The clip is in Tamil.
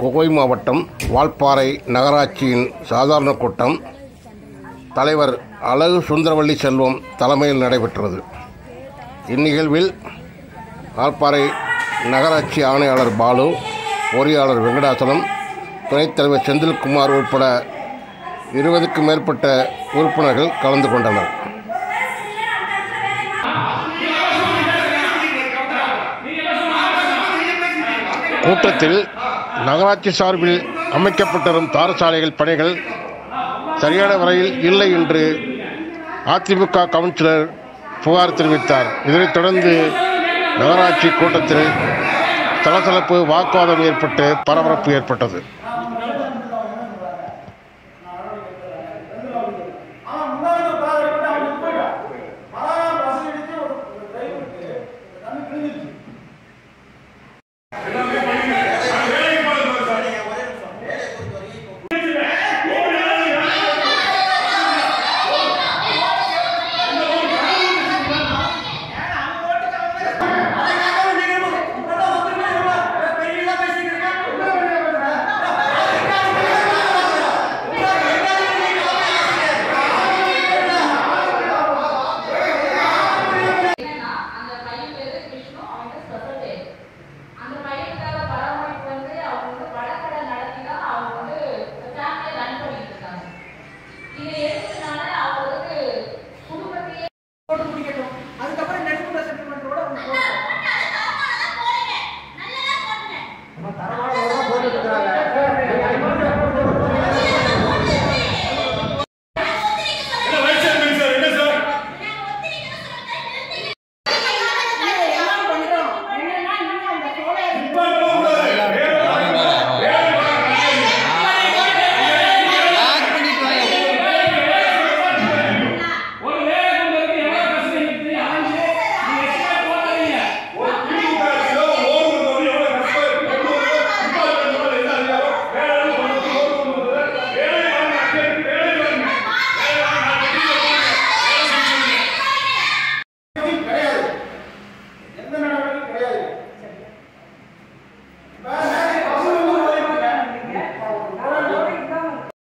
குகை மாவட்டம் வால்பாறை நகராட்சியின் சாதாரண கூட்டம். தலைவர் அழகு சுந்தரவள்ளி செல்வம் தலைமையில் நடைபெற்றது. இந்நிகழ்வில் வால்பாறை நகராட்சி ஆணையாளர் பாலு பொறியாளர் வெங்கடாசலம் துணைத் தலைவர் செந்தில்குமார் உட்பட இருபதுக்கும் மேற்பட்ட உறுப்பினர்கள் கலந்து கொண்டனர். கூட்டத்தில் நகராட்சி சார்பில் அமைக்கப்பட்டிருக்கும் தார சாலைகள் பணிகள் சரியான முறையில் இல்லை என்று அதிமுக கவுன்சிலர் புகார் தெரிவித்தார். இதனைத் தொடர்ந்து நகராட்சி கூட்டத்தில் சலசலப்பு வாக்குவாதம் ஏற்பட்டு பரபரப்பு ஏற்பட்டது.